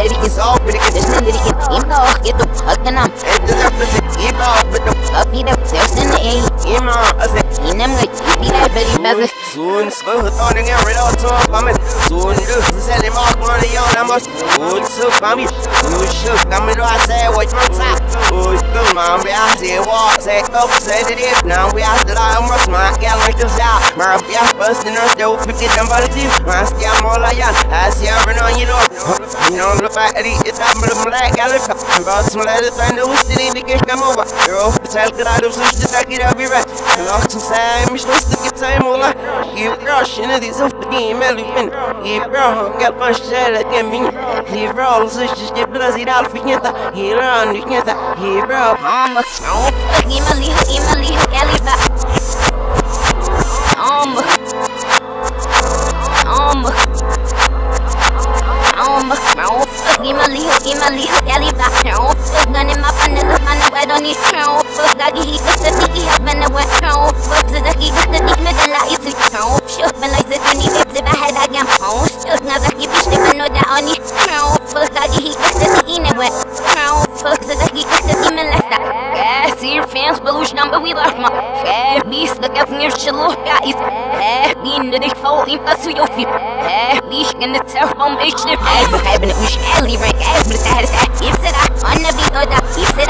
It's all this get the fuck I'm but the I said that bitty peasant. Soon, spoon, on and get rid of some promise. Soon, do, selling mark money on how much. Good soup, mommy. You shook, I'm in what I said, what you talk. Good soup, mommy. I said, walk, say, up, say the dip. Now we out the line, what's my gal, make this out. My gal, busting her, still picking them by the team. My gal, more like y'all. I see, I'm running on your door. You know, look back at it, it's not black. America. Ross from Letters, I know it's the name to get them over. You're off the tail, could I do some shit, I get out, be right. And all some time, it's supposed to get time, all I keep rushing, and these off the game, elephant. Keep wrong, got my shell, I can't mean. Keep wrong, so it's just get bloody out for Kenta. Keep wrong, you can't, keep wrong. I'm a song. Emily, Emily, Ellie, back. I'm a fans will lose number we love my Fair beast the governor should beluştan bir varma Her biz de kefnir çılur gaiz Her bin de dich faul im pasu yofi Her dich in de zerhom beşlir Her bu kalbine uş elli renk Her bu sahir sahir Hipsera Anna bir oda that.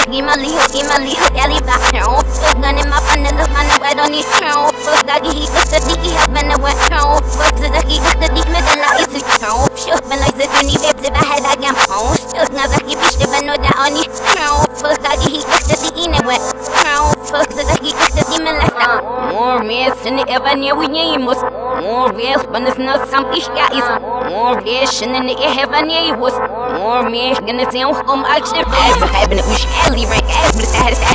Doggy Molly, Hooky Molly, Hook Alley back now. Fuck gun in my fun, look my wet on his crown. Fuck doggy, he took the dicky, have been a wet crown. Fuck the ducky, took the dick, middle like it's a crown. Shook me like the journey, babes, if I had a gam phone. Shook now ducky, bitch, if I know that on his crown. Fuck doggy, he took the dicky, in a wet crown. Fuck the ducky, took the demon like that. More mess in the ever near we name us. More mess, but it's not some ish guys more passion in the heaven, yeah, was more me. Gonna say, I'm home, Archer. I'm having a wish, I'll leave, right? I'll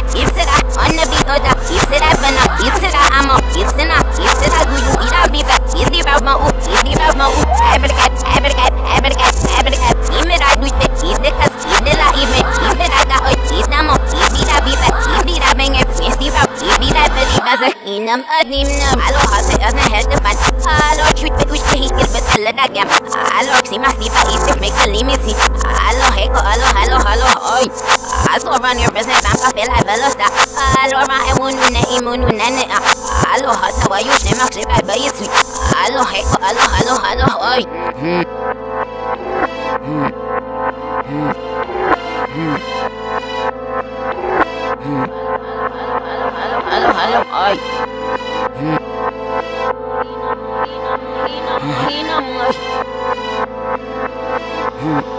أدينا مقدمنا على حصي أنا هذا من على شوت بوش هي كلمة على نجم على أكسي محدي بقي سيف مكلمي سي على هيك على هلا هلا هاي أصوران يبرزنت عم قفل عبلوسة على ما إمون من إمون من أنا على هذا ويوش نمك ربع بيسوي على هيك على هلا هلا هاي Hmm. Mm-hmm.